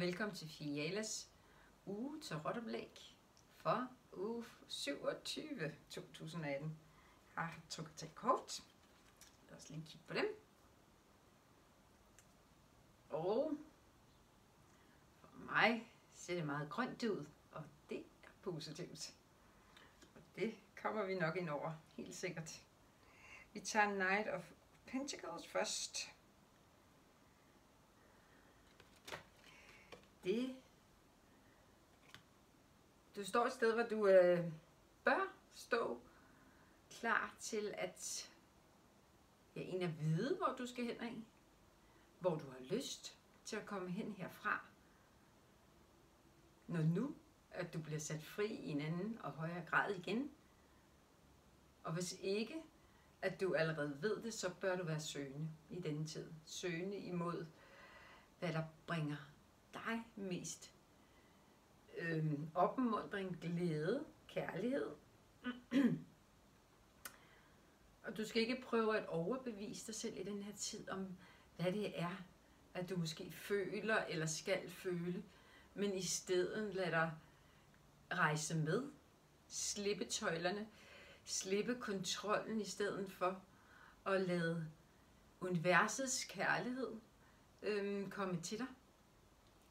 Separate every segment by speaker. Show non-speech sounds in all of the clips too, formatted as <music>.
Speaker 1: og velkommen til Fialas uge til rotoplæg for uge 27 2018. Jeg har trukket til kort. Lad os lige kigge på dem. Og for mig ser det meget grønt ud, og det er positivt. Og det kommer vi nok ind over, helt sikkert. Vi tager Knight of Pentacles først. Det du står et sted, hvor du øh, bør stå klar til at ja, en at vide, hvor du skal hen af. Hvor du har lyst til at komme hen herfra. Når nu, at du bliver sat fri i en anden og højere grad igen. Og hvis ikke, at du allerede ved det, så bør du være søgende i denne tid. Søgende imod, hvad der bringer dig mest? Øhm, opmundring, glæde, kærlighed. <clears throat> og du skal ikke prøve at overbevise dig selv i den her tid om, hvad det er, at du måske føler eller skal føle, men i stedet lad dig rejse med, slippe tøjlerne, slippe kontrollen i stedet for at lade universets kærlighed øhm, komme til dig.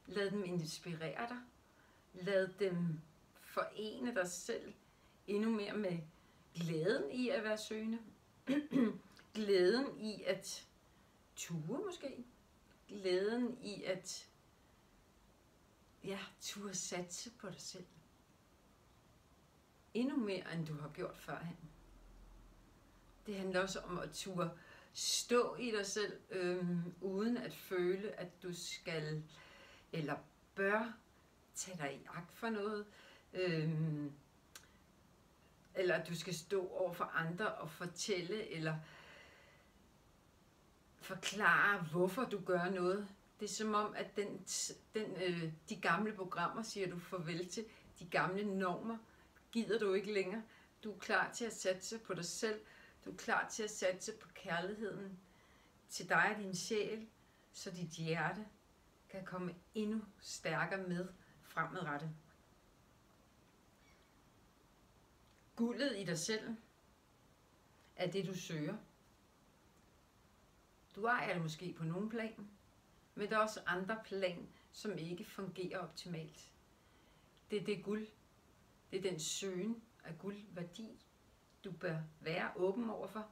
Speaker 1: Lad dem inspirere dig. Lad dem forene dig selv endnu mere med glæden i at være søgende. <clears throat> glæden i at ture måske. Glæden i at ja, ture satse på dig selv. Endnu mere, end du har gjort førhen. Det handler også om at ture stå i dig selv, øhm, uden at føle, at du skal eller bør tage dig i agt for noget, øhm, eller at du skal stå over for andre og fortælle, eller forklare, hvorfor du gør noget. Det er som om, at den, den, øh, de gamle programmer siger du farvel til, de gamle normer gider du ikke længere. Du er klar til at satse på dig selv, du er klar til at satse på kærligheden til dig og din sjæl, så dit hjerte kan komme endnu stærkere med fremadrettet. Guldet i dig selv er det, du søger. Du ejer det måske på nogle plan, men der er også andre plan, som ikke fungerer optimalt. Det er det guld. Det er den søgen af guldværdi, du bør være åben overfor.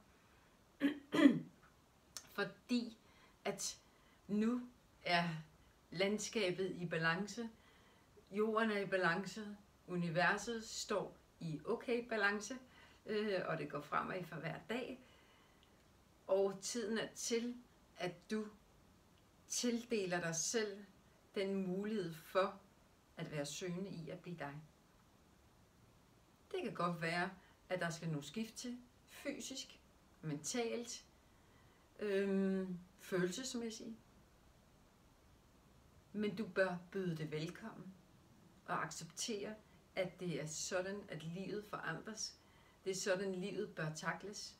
Speaker 1: <clears throat> Fordi at nu er landskabet i balance, jorden er i balance, universet står i okay balance, øh, og det går fremad for hver dag. Og tiden er til, at du tildeler dig selv den mulighed for at være søgende i at blive dig. Det kan godt være, at der skal nogle skift til, fysisk, mentalt, øhm, følelsesmæssigt, men du bør byde det velkommen og acceptere, at det er sådan, at livet forandres. Det er sådan, livet bør takles.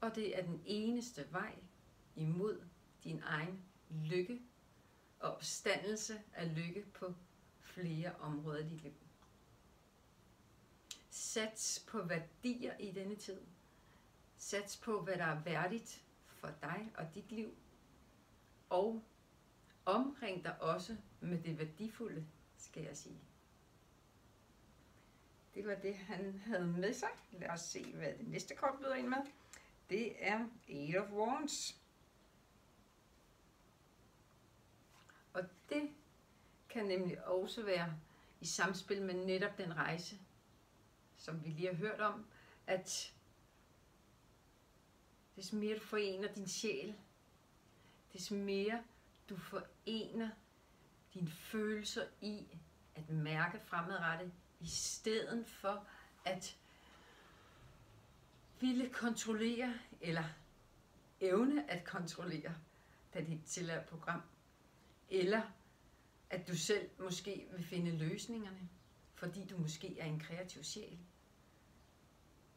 Speaker 1: Og det er den eneste vej imod din egen lykke og opstandelse af lykke på flere områder i dit liv. Sats på værdier i denne tid. Sats på, hvad der er værdigt for dig og dit liv. Og Omring dig også med det værdifulde, skal jeg sige. Det var det, han havde med sig. Lad os se, hvad det næste kort byder ind med. Det er Eight of Wands. Og det kan nemlig også være i samspil med netop den rejse, som vi lige har hørt om, at des mere du forener din sjæl, des mere du forener dine følelser i at mærke fremadrettet, i stedet for at ville kontrollere eller evne at kontrollere, da det er program, eller at du selv måske vil finde løsningerne, fordi du måske er en kreativ sjæl.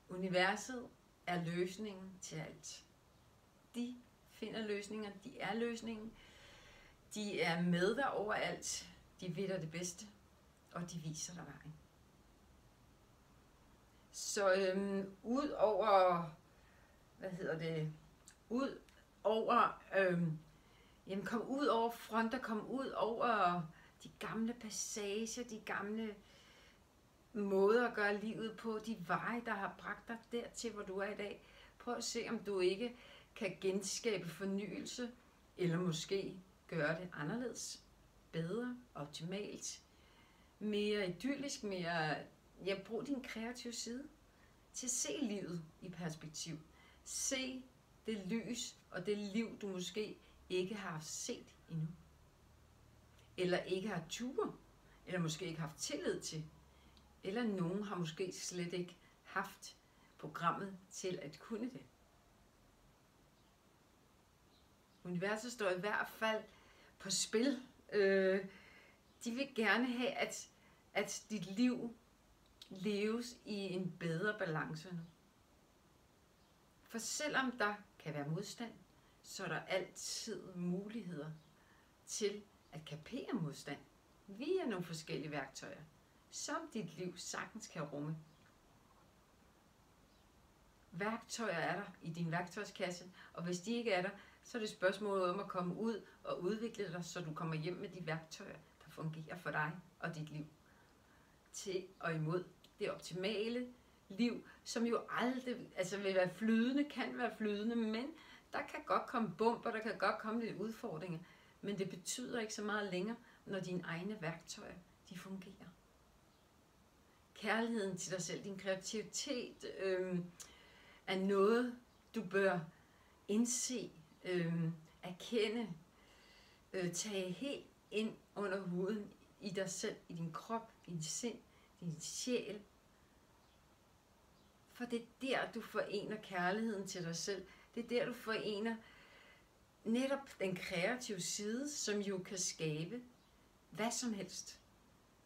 Speaker 1: Universet er løsningen til alt. De finder løsninger, de er løsningen, de er med dig overalt. De ved dig det bedste, og de viser dig vejen. Så øhm, ud over, hvad hedder det, ud over, øhm, jamen kom ud over fronter, kom ud over de gamle passager, de gamle måder at gøre livet på, de veje, der har bragt dig dertil, hvor du er i dag. Prøv at se, om du ikke kan genskabe fornyelse, eller måske gøre det anderledes, bedre, optimalt, mere idyllisk, mere, ja, brug din kreative side til at se livet i perspektiv. Se det lys og det liv, du måske ikke har set endnu. Eller ikke har tur, eller måske ikke har haft tillid til. Eller nogen har måske slet ikke haft programmet til at kunne det. Universet står i hvert fald på spil. Øh, de vil gerne have, at, at dit liv leves i en bedre balance nu. For selvom der kan være modstand, så er der altid muligheder til at kapere modstand via nogle forskellige værktøjer, som dit liv sagtens kan rumme. Værktøjer er der i din værktøjskasse, og hvis de ikke er der, så er det spørgsmålet om at komme ud og udvikle dig, så du kommer hjem med de værktøjer, der fungerer for dig og dit liv. Til og imod det optimale liv, som jo aldrig altså vil være flydende, kan være flydende, men der kan godt komme bumper, der kan godt komme lidt udfordringer, men det betyder ikke så meget længere, når dine egne værktøjer, de fungerer. Kærligheden til dig selv, din kreativitet, øh, er noget, du bør indse, øh, erkende, øh, tage helt ind under huden i dig selv, i din krop, din sind, din sjæl. For det er der, du forener kærligheden til dig selv. Det er der, du forener netop den kreative side, som jo kan skabe hvad som helst.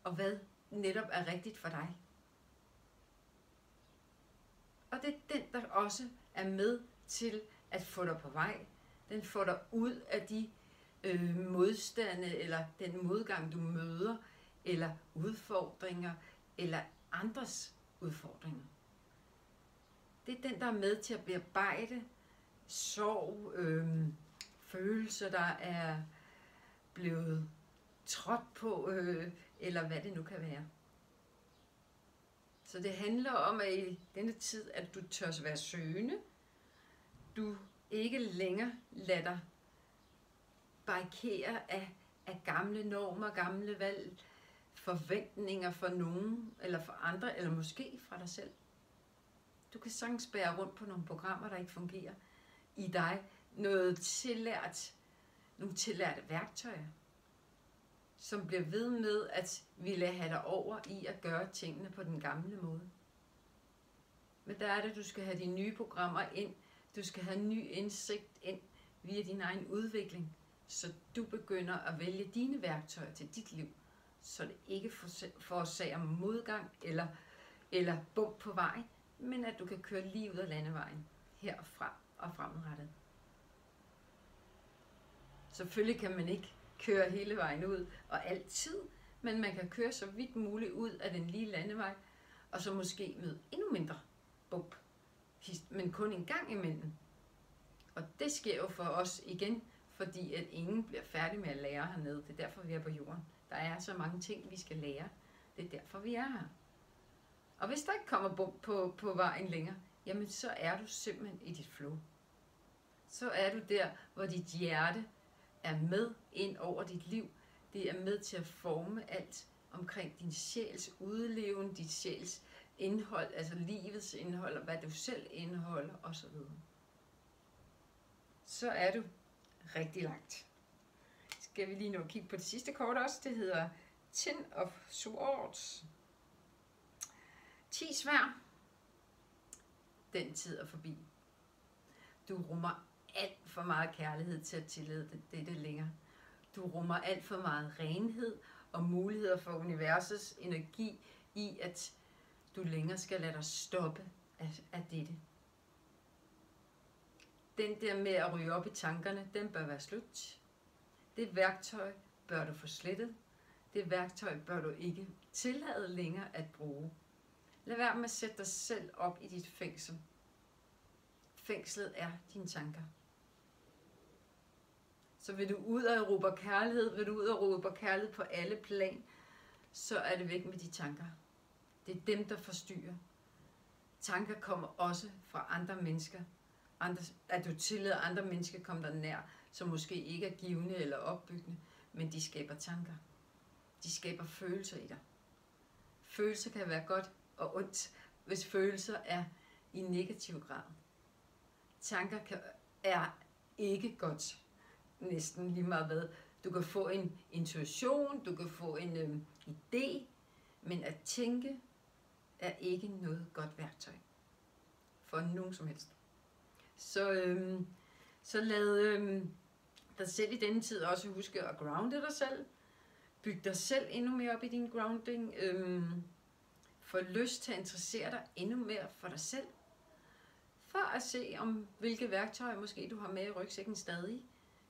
Speaker 1: Og hvad netop er rigtigt for dig. Og det er den, der også er med til at få dig på vej. Den får dig ud af de øh, modstande, eller den modgang, du møder, eller udfordringer, eller andres udfordringer. Det er den, der er med til at bearbejde sorg, øh, følelser, der er blevet trådt på, øh, eller hvad det nu kan være. Så det handler om, at i denne tid, at du tør være søgende. Du ikke længere lader dig barrikere af, af gamle normer, gamle valg, forventninger for nogen, eller for andre, eller måske fra dig selv. Du kan sagtens bære rundt på nogle programmer, der ikke fungerer i dig. Noget tillært, nogle tillærte værktøjer, som bliver ved med at ville have dig over i at gøre tingene på den gamle måde. Men der er det, du skal have dine nye programmer ind. Du skal have ny indsigt ind via din egen udvikling, så du begynder at vælge dine værktøjer til dit liv, så det ikke forårsager modgang eller, eller bump på vej, men at du kan køre lige ud af landevejen herfra og fremadrettet. Selvfølgelig kan man ikke køre hele vejen ud og altid, men man kan køre så vidt muligt ud af den lige landevej, og så måske møde endnu mindre bump, men kun en gang imellem. Og det sker jo for os igen, fordi at ingen bliver færdig med at lære hernede. Det er derfor, vi er på jorden. Der er så mange ting, vi skal lære. Det er derfor, vi er her. Og hvis der ikke kommer bump på, på vejen længere, jamen så er du simpelthen i dit flow. Så er du der, hvor dit hjerte er med ind over dit liv. Det er med til at forme alt omkring din sjæls udleven, dit sjæls indhold, altså livets indhold, og hvad du selv indeholder osv. Så er du rigtig langt. Skal vi lige nu kigge på det sidste kort også. Det hedder Tin of Swords. 10 svær. Den tid er forbi. Du rummer alt for meget kærlighed til at tillade dette længere. Du rummer alt for meget renhed og muligheder for universets energi i, at du længere skal lade dig stoppe af, af dette. Den der med at ryge op i tankerne, den bør være slut. Det værktøj bør du få slettet. det værktøj bør du ikke tillade længere at bruge. Lad være med at sætte dig selv op i dit fængsel. Fængslet er dine tanker. Så vil du ud og råbe kærlighed, vil du ud og råbe kærlighed på alle plan, så er det væk med de tanker. Det er dem, der forstyrrer. Tanker kommer også fra andre mennesker. Andre, at du tillader andre mennesker komme dig nær, som måske ikke er givende eller opbyggende, men de skaber tanker. De skaber følelser i dig. Følelser kan være godt og ondt, hvis følelser er i negativ grad. Tanker kan, er ikke godt, næsten lige meget hvad. Du kan få en intuition, du kan få en øhm, idé, men at tænke er ikke noget godt værktøj for nogen som helst. Så, øhm, så lad øhm, dig selv i denne tid også huske at grounde dig selv. Byg dig selv endnu mere op i din grounding. Øhm, få lyst til at interessere dig endnu mere for dig selv. For at se om hvilke værktøjer måske du har med i rygsækken stadig.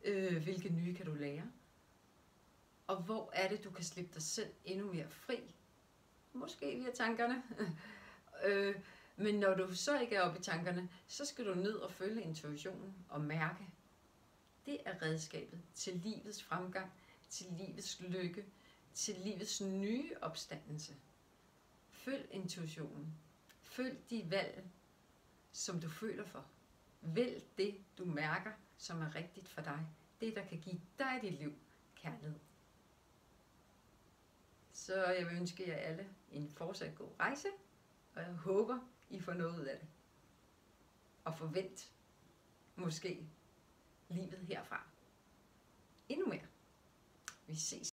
Speaker 1: Øh, hvilke nye kan du lære. Og hvor er det, du kan slippe dig selv endnu mere fri. Måske via tankerne. <laughs> øh, men når du så ikke er oppe i tankerne, så skal du ned og følge intuitionen og mærke. Det er redskabet til livets fremgang, til livets lykke, til livets nye opstandelse. Følg intuitionen. Følg de valg, som du føler for. Vælg det, du mærker, som er rigtigt for dig. Det, der kan give dig dit liv kærlighed. Så jeg vil ønske jer alle en fortsat god rejse, og jeg håber, I får noget ud af det. Og forvent måske livet herfra. Endnu mere. Vi ses.